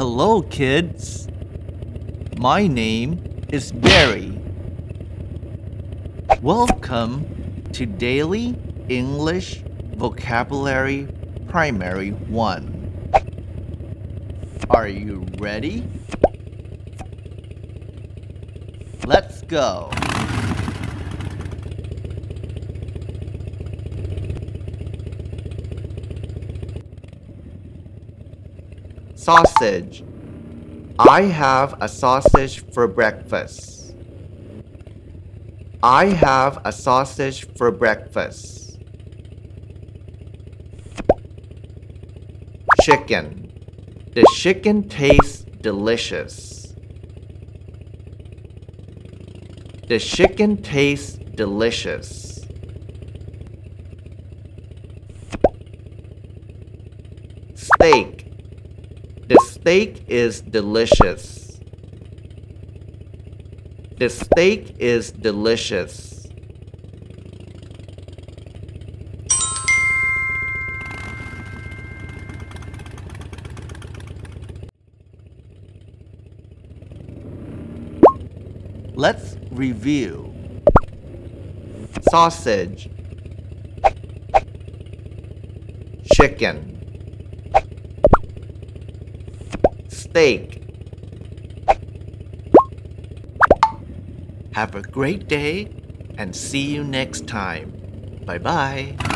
Hello, kids. My name is Barry. Welcome to Daily English Vocabulary Primary 1. Are you ready? Let's go. Sausage. I have a sausage for breakfast. I have a sausage for breakfast. Chicken. The chicken tastes delicious. The chicken tastes delicious. Steak. Steak is delicious. The steak is delicious. Let's review. Sausage. Chicken. Steak. Have a great day and see you next time. Bye bye.